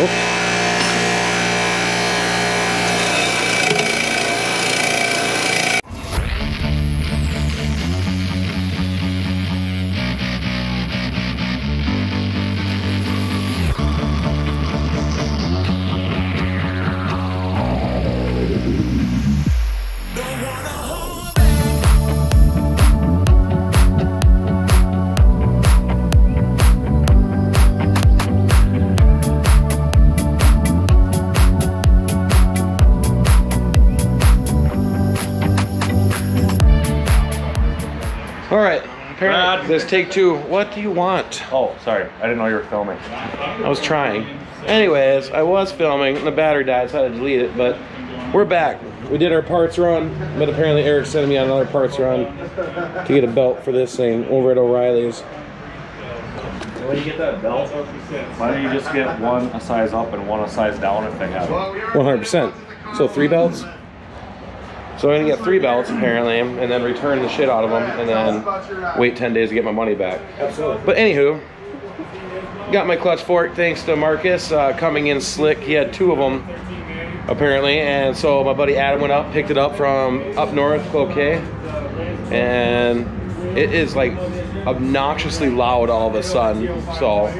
Oops. This take two. What do you want? Oh, sorry. I didn't know you were filming. I was trying. Anyways, I was filming and the battery died, so I had to delete it, but we're back. We did our parts run, but apparently Eric sent me on another parts run to get a belt for this thing over at O'Reilly's. When you get that belt, why don't you just get one a size up and one a size down if they have it? 100%. So three belts? So I'm gonna get three belts apparently, and then return the shit out of them, and then wait 10 days to get my money back. Absolutely. But anywho, got my clutch fork thanks to Marcus uh, coming in slick. He had two of them apparently, and so my buddy Adam went up, picked it up from up north, Cloquet, and it is like obnoxiously loud all of a sudden. So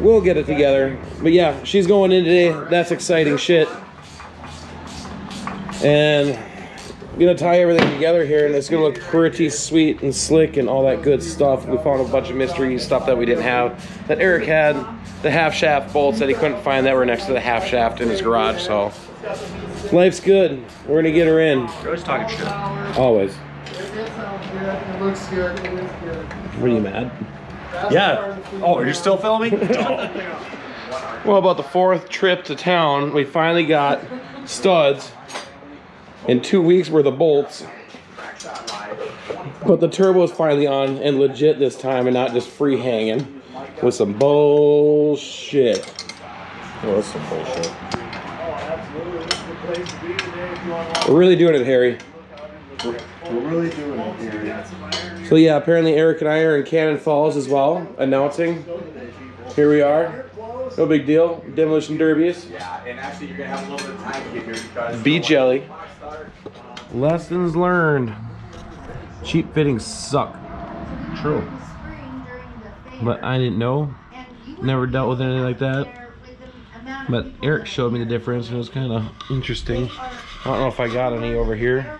we'll get it together. But yeah, she's going in today. That's exciting shit. And I'm gonna tie everything together here and it's gonna look pretty sweet and slick and all that good stuff. We found a bunch of mystery stuff that we didn't have. That Eric had the half shaft bolts that he couldn't find that were next to the half shaft in his garage, so life's good. We're gonna get her in. You're always talking shit. Always. It looks good. It looks good. What are you mad? Yeah. Oh, are you're still filming? Well, about the fourth trip to town, we finally got studs and two weeks worth of bolts. But the turbo is finally on and legit this time and not just free hanging with some bullshit. oh, that's some bullshit. We're really doing it, Harry. We're really doing it here. So yeah, apparently Eric and I are in Cannon Falls as well, announcing. Here we are. No big deal. Demolition derbies. Yeah, and actually you're gonna have a little bit of time to get here because Beat jelly. Lessons learned. Cheap fittings suck. True. But I didn't know. Never dealt with anything like that. But Eric showed me the difference and it was kind of interesting. I don't know if I got any over here.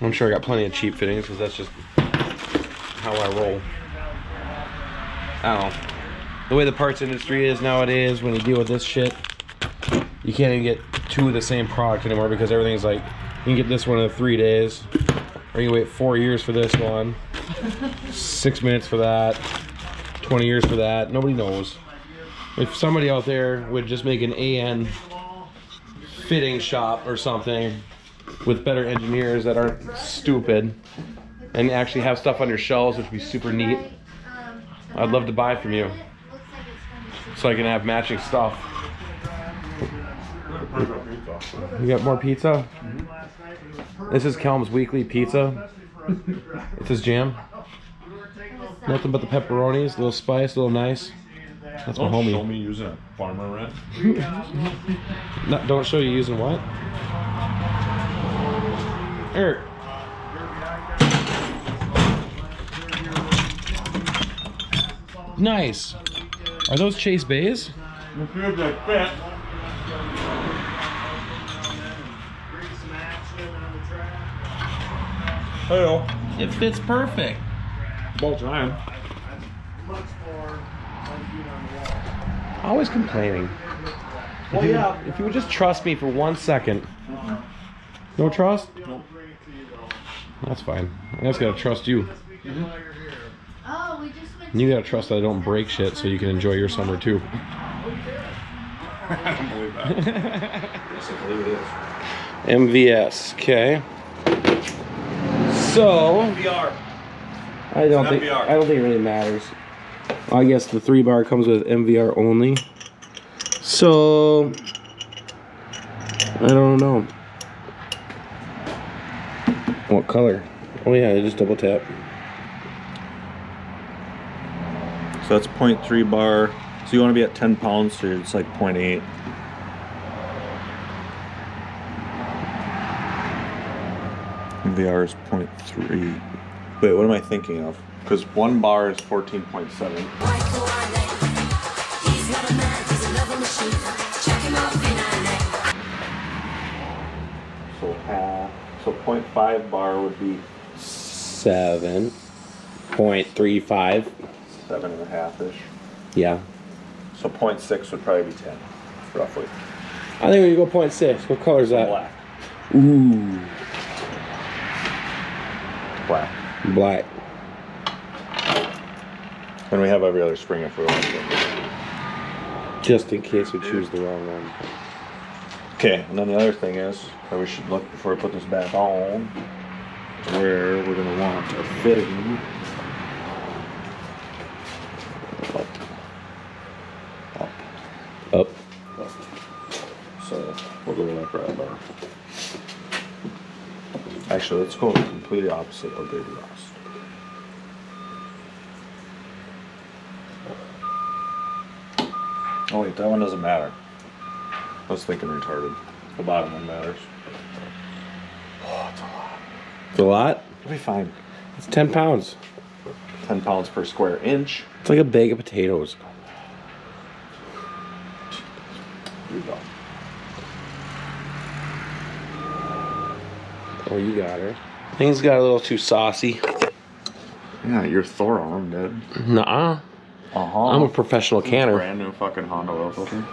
I'm sure I got plenty of cheap fittings because that's just how I roll. I don't know. The way the parts industry is nowadays, when you deal with this shit, you can't even get two of the same product anymore because everything's like, you can get this one in three days, or you wait four years for this one, six minutes for that, 20 years for that. Nobody knows. If somebody out there would just make an AN fitting shop or something with better engineers that aren't stupid and actually have stuff on your shelves, which would be super neat, I'd love to buy from you so I can have matching stuff. You got more pizza? This is Kelm's weekly pizza. It's his jam. Nothing but the pepperonis, a little spice, a little nice. That's my Don't show homie. me using a farmer rent. No, don't show you using what? Eric. Nice. Are those Chase Bays? Hello. It fits perfect. About time. Always complaining. If, you, if you would just trust me for one second. No trust? That's fine. I just gotta trust you. Oh, we just went you gotta trust that I don't break shit so you can enjoy your summer too. I don't believe that. yes, I believe it is. MVS, okay. So. I don't think MVR. I don't think it really matters. I guess the three bar comes with MVR only. So I don't know. What color? Oh yeah, I just double tap. So that's 0.3 bar. So you want to be at 10 pounds, so it's like 0.8. VR is 0.3. Wait, what am I thinking of? Because one bar is 14.7. So half. So 0.5 bar would be Seven point three five. seven and a half ish. Yeah. So 0.6 would probably be 10, roughly. I think we go point six. What color is that? Black. Ooh, Black. black. And we have every other spring if we want to. Just in case we choose the wrong one. Okay, and then the other thing is that we should look before we put this back on where we're gonna want a fitting. Up. Up. Up. Up. So we'll go like right bar. Actually, let's go completely opposite of Baby Lost. Oh wait, that one doesn't matter. I was thinking retarded. The bottom one matters. Oh, it's a lot. It's a lot. It'll be fine. It's ten pounds. 10 pounds per square inch. It's like a bag of potatoes. Here we go. Oh, you got her. Things got a little too saucy. Yeah, your Thor arm, dude. Nuh-uh. Uh-huh. I'm a professional canner. Brand new fucking Honda oil filter.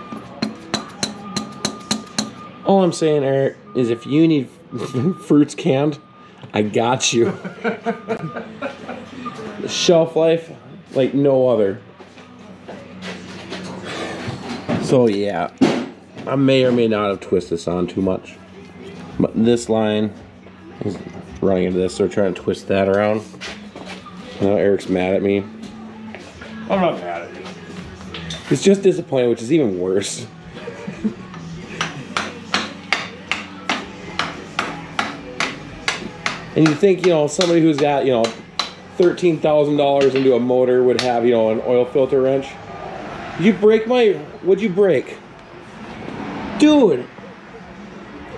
All I'm saying, Eric, is if you need fruits canned, I got you. Shelf life like no other. So yeah, I may or may not have twisted this on too much, but this line running into this, so we're trying to twist that around. Now Eric's mad at me. I'm not mad at you. It's just disappointed, which is even worse. and you think, you know, somebody who's got, you know, $13,000 into a motor would have, you know, an oil filter wrench. You break my. What'd you break? Dude!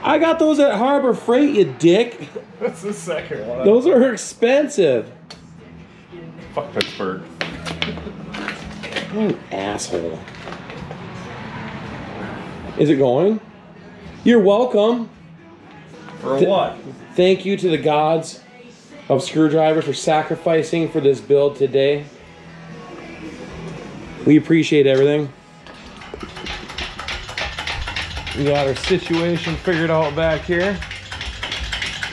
I got those at Harbor Freight, you dick! That's the second one. Those are expensive! Fuck Pittsburgh. What an asshole. Is it going? You're welcome. For Th- what? Thank you to the gods of screwdrivers for sacrificing for this build today. We appreciate everything. We got our situation figured out back here.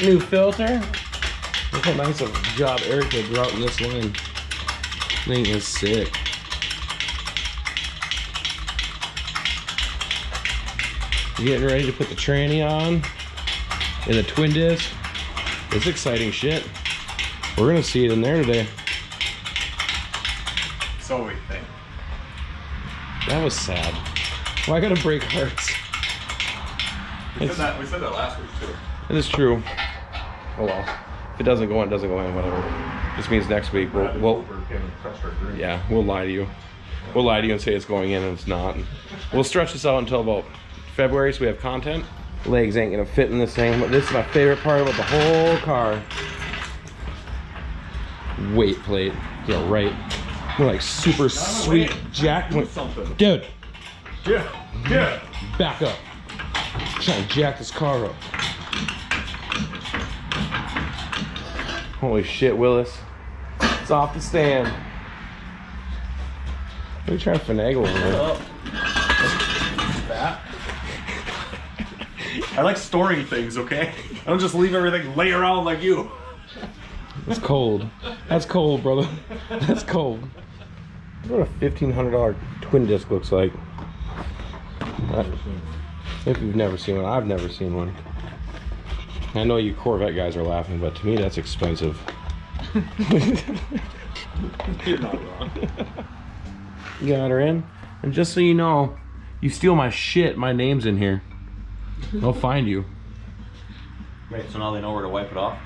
New filter. Look how nice of a job Eric did routing this line. Thing is sick. Getting ready to put the tranny on in the twin disc. It's exciting shit. We're gonna see it in there today. So we think. That was sad. Why gotta break hearts? We It's- said that. We said that last week too. It is true. Oh well. If it doesn't go in, it doesn't go in, whatever. Just means next week we'll, we'll yeah, we'll lie to you. We'll lie to you and say it's going in and it's not. We'll stretch this out until about February so we have content. Legs ain't gonna fit in this thing, but this is my favorite part about the whole car. Weight plate. Yeah, right. We're like super sweet jack. something. Dude, Yeah. Yeah. back up. Trying to jack this car up. Holy shit, Willis. It's off the stand. What are you trying to finagle over there? That. I like storing things, okay? I don't just leave everything lay around like you. It's cold. That's cold, brother. That's cold. What a fifteen hundred dollar twin disc looks like. If you've never seen one, I've never seen one. I know you Corvette guys are laughing, but to me that's expensive. You're not wrong. You got her in, and just so you know, you steal my shit, my name's in here. I'll find you. Right, so now they know where to wipe it off?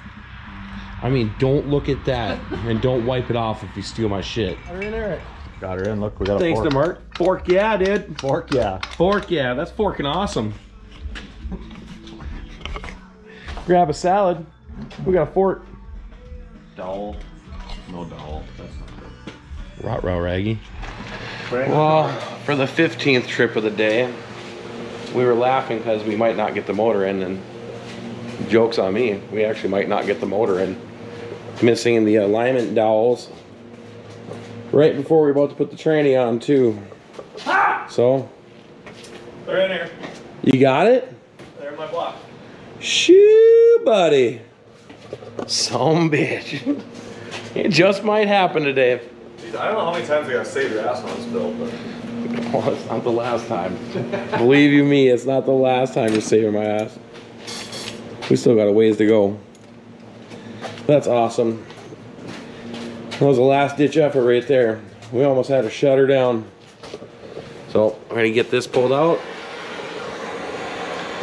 I mean, don't look at that, and don't wipe it off if you steal my shit. Got her in, Eric. Got her in. Look, we got a Thanks fork. to Mark. Fork, yeah, dude. Fork, yeah. Fork, yeah. That's forking awesome. Grab a salad. We got a fork. Dowel. No dowel. That's not good. Rot row raggy. Well, for the 15th trip of the day, we were laughing because we might not get the motor in, and joke's on me. We actually might not get the motor in. Missing the alignment dowels right before we are about to put the tranny on, too. So, They're in here. you got it? They're in my block. Shoo, buddy. Some bitch. It just might happen today. I don't know how many times I gotta save your ass on this bill, but Well, it's not the last time. Believe you me, it's not the last time you're saving my ass. We still got a ways to go. That's awesome. That was a last ditch effort right there. We almost had to shut her down. So I'm gonna get this pulled out.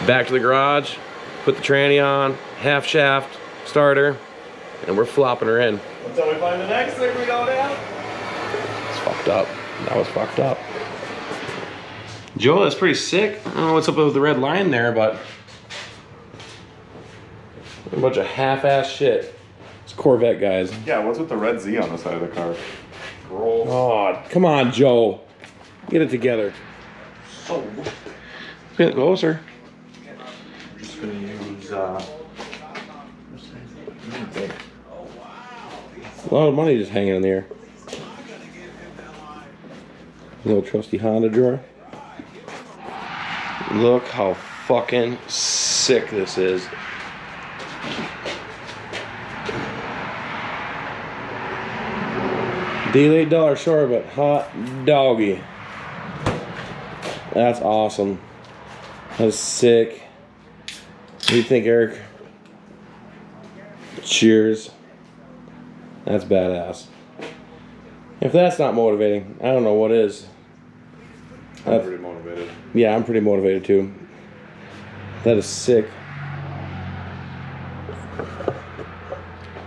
Back to the garage, put the tranny on, half shaft, starter, and we're flopping her in. until we find the next thing we go down. It's fucked up. That was fucked up. Joe, that's pretty sick. I don't know what's up with the red line there, but a bunch of half-ass shit. It's Corvette guys. Yeah, what's with the red Z on the side of the car? Roll. Oh, come on, Joe. Get it together. So, Get closer. I'm just gonna use, uh, A lot of money just hanging in the air. Little trusty Honda drawer. Look how fucking sick this is. Delayed dollar short, but hot doggy. That's awesome. That's sick. What do you think, Eric? Cheers. That's badass. If that's not motivating, I don't know what is. I'm That's- pretty motivated. Yeah, I'm pretty motivated too. That is sick.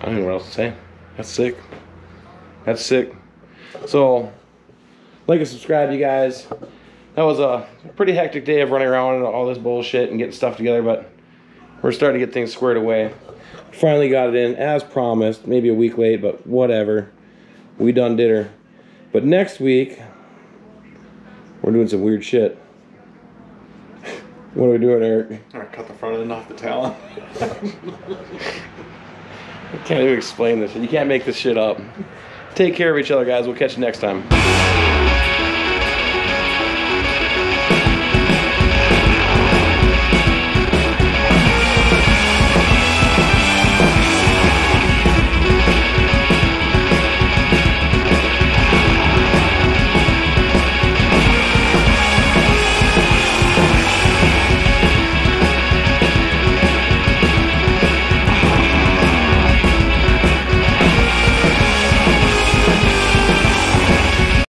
I don't know what else to say. That's sick. That's sick. So, like and subscribe, you guys. That was a pretty hectic day of running around and all this bullshit and getting stuff together, but we're starting to get things squared away. Finally got it in as promised. Maybe a week late, but whatever. We done did her. But next week, we're doing some weird shit. What are we doing, Eric? I'm gonna cut the front end off the talon. I can't even explain this. You can't make this shit up. Take care of each other, guys. We'll catch you next time.